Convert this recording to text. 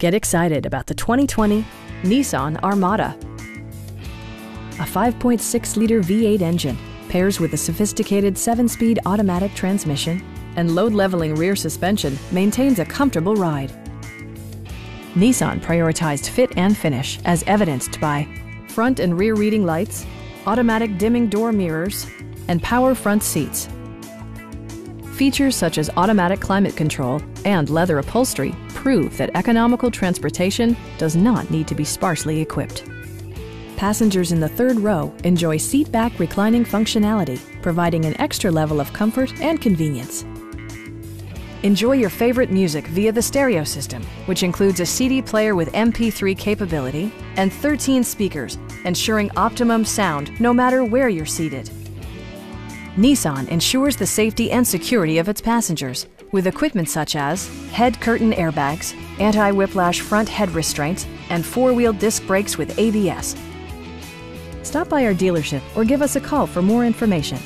Get excited about the 2020 Nissan Armada. A 5.6-liter V8 engine pairs with a sophisticated 7-speed automatic transmission and load-leveling rear suspension maintains a comfortable ride. Nissan prioritized fit and finish as evidenced by front and rear reading lights, automatic dimming door mirrors, and power front seats. Features such as automatic climate control and leather upholstery prove that economical transportation does not need to be sparsely equipped. Passengers in the third row enjoy seat-back reclining functionality, providing an extra level of comfort and convenience. Enjoy your favorite music via the stereo system, which includes a CD player with MP3 capability and 13 speakers, ensuring optimum sound no matter where you're seated. Nissan ensures the safety and security of its passengers with equipment such as head curtain airbags, anti-whiplash front head restraints, and four-wheel disc brakes with ABS. Stop by our dealership or give us a call for more information.